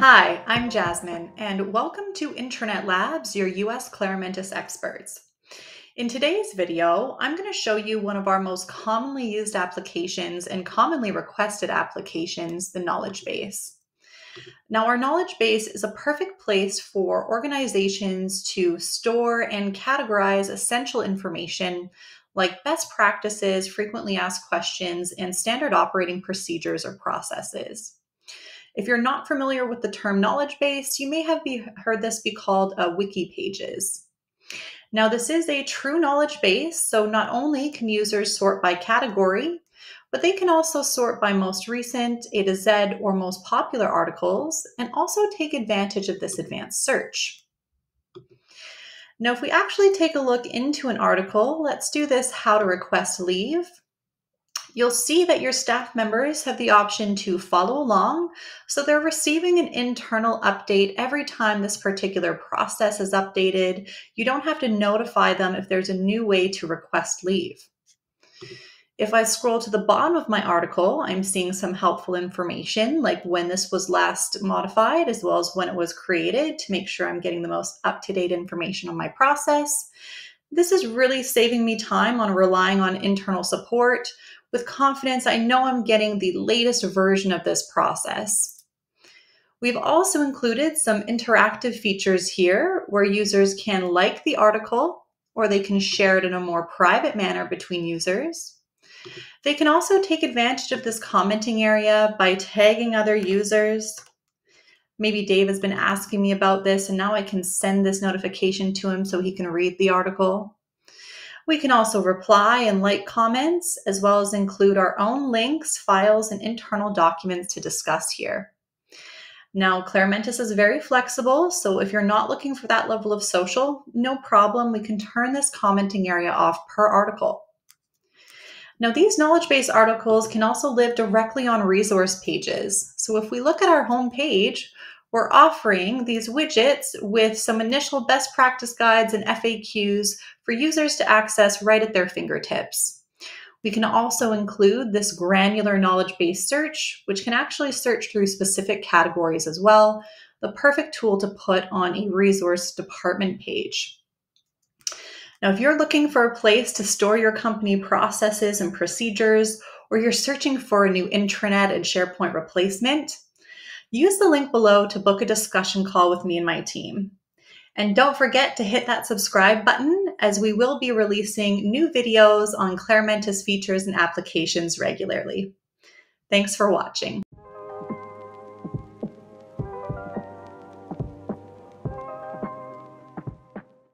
Hi, I'm Jasmine, and welcome to Intranet Labs, your US Claromentis experts. In today's video, I'm going to show you one of our most commonly used applications and commonly requested applications, the knowledge base. Now, our knowledge base is a perfect place for organizations to store and categorize essential information like best practices, frequently asked questions, and standard operating procedures or processes. If you're not familiar with the term knowledge base, you may have heard this be called wiki pages. Now, this is a true knowledge base, so not only can users sort by category, but they can also sort by most recent, A to Z, or most popular articles, and also take advantage of this advanced search. Now, if we actually take a look into an article, let's do this how to request leave. You'll see that your staff members have the option to follow along, so they're receiving an internal update every time this particular process is updated. You don't have to notify them if there's a new way to request leave. If I scroll to the bottom of my article, I'm seeing some helpful information like when this was last modified, as well as when it was created to make sure I'm getting the most up to date information on my process. This is really saving me time on relying on internal support with confidence, I know I'm getting the latest version of this process. We've also included some interactive features here where users can like the article or they can share it in a more private manner between users. They can also take advantage of this commenting area by tagging other users. Maybe Dave has been asking me about this, and now I can send this notification to him so he can read the article. We can also reply and like comments, as well as include our own links, files, and internal documents to discuss here. Now, Claromentis is very flexible, so if you're not looking for that level of social, no problem. We can turn this commenting area off per article. Now, these knowledge base articles can also live directly on resource pages. So if we look at our home page, we're offering these widgets with some initial best practice guides and FAQs for users to access right at their fingertips. We can also include this granular knowledge based search, which can actually search through specific categories as well, the perfect tool to put on a resource department page. Now, if you're looking for a place to store your company processes and procedures, or you're searching for a new intranet and SharePoint replacement, use the link below to book a discussion call with me and my team. And don't forget to hit that subscribe button as we will be releasing new videos on Claromentis features and applications regularly. Thanks for watching.